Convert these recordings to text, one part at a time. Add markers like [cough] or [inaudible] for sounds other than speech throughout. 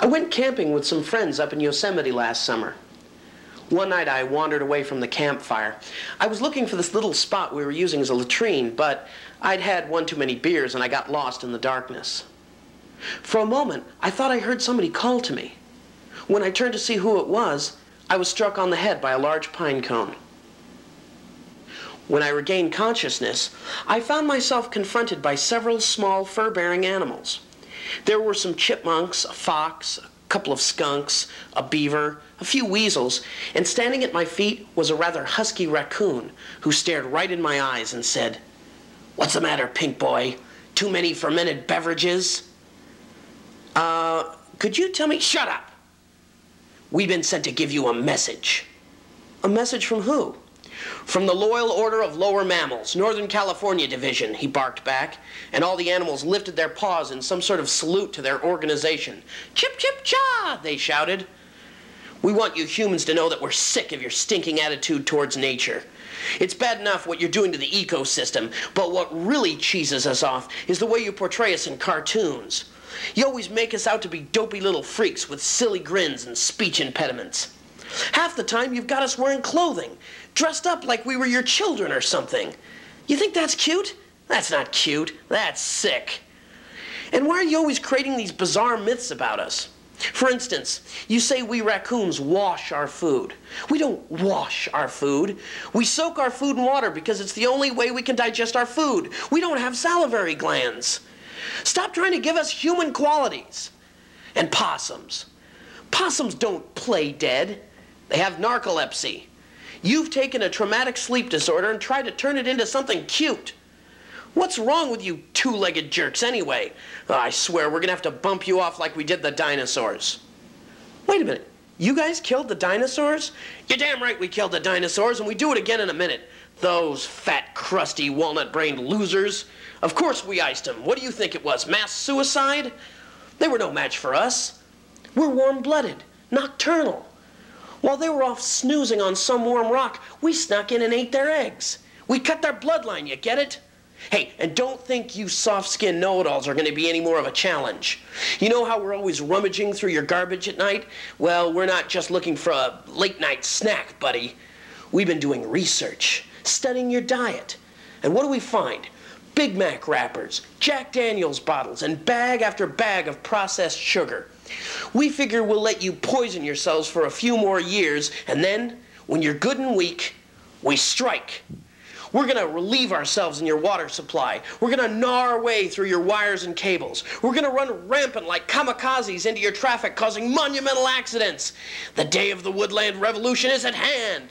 I went camping with some friends up in Yosemite last summer. One night I wandered away from the campfire. I was looking for this little spot we were using as a latrine, but I'd had one too many beers and I got lost in the darkness. For a moment, I thought I heard somebody call to me. When I turned to see who it was, I was struck on the head by a large pine cone. When I regained consciousness, I found myself confronted by several small fur-bearing animals. There were some chipmunks, a fox, a couple of skunks, a beaver, a few weasels, and standing at my feet was a rather husky raccoon who stared right in my eyes and said, What's the matter, pink boy? Too many fermented beverages? Uh, could you tell me? Shut up! We've been sent to give you a message. A message from who? From the Loyal Order of Lower Mammals, Northern California Division, he barked back, and all the animals lifted their paws in some sort of salute to their organization. Chip, chip, chaw, they shouted. We want you humans to know that we're sick of your stinking attitude towards nature. It's bad enough what you're doing to the ecosystem, but what really cheeses us off is the way you portray us in cartoons. You always make us out to be dopey little freaks with silly grins and speech impediments. Half the time you've got us wearing clothing, dressed up like we were your children or something. You think that's cute? That's not cute. That's sick. And why are you always creating these bizarre myths about us? For instance, you say we raccoons wash our food. We don't wash our food. We soak our food in water because it's the only way we can digest our food. We don't have salivary glands. Stop trying to give us human qualities. And possums. Possums don't play dead. They have narcolepsy. You've taken a traumatic sleep disorder and tried to turn it into something cute. What's wrong with you two-legged jerks anyway? Oh, I swear we're gonna have to bump you off like we did the dinosaurs. Wait a minute. You guys killed the dinosaurs? You're damn right we killed the dinosaurs, and we do it again in a minute. Those fat, crusty, walnut-brained losers. Of course we iced them. What do you think it was, mass suicide? They were no match for us. We're warm-blooded, nocturnal. While they were off snoozing on some warm rock, we snuck in and ate their eggs. We cut their bloodline, you get it? Hey, and don't think you soft-skinned know-it-alls are going to be any more of a challenge. You know how we're always rummaging through your garbage at night? Well, we're not just looking for a late-night snack, buddy. We've been doing research, studying your diet. And what do we find? Big Mac wrappers, Jack Daniels bottles, and bag after bag of processed sugar. We figure we'll let you poison yourselves for a few more years, and then, when you're good and weak, we strike. We're going to relieve ourselves in your water supply. We're going to gnaw our way through your wires and cables. We're going to run rampant like kamikazes into your traffic, causing monumental accidents. The day of the woodland revolution is at hand.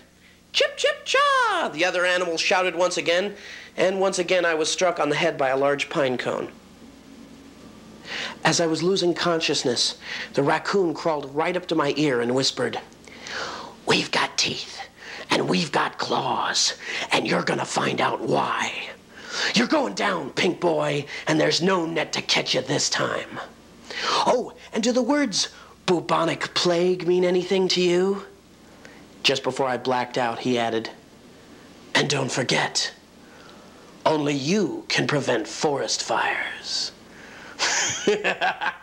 Chip, chip, chaw! The other animals shouted once again, and once again I was struck on the head by a large pine cone. As I was losing consciousness, the raccoon crawled right up to my ear and whispered, We've got teeth and we've got claws, and you're gonna find out why. You're going down, pink boy, and there's no net to catch you this time. Oh, and do the words bubonic plague mean anything to you? Just before I blacked out, he added, and don't forget, only you can prevent forest fires yeah. [laughs]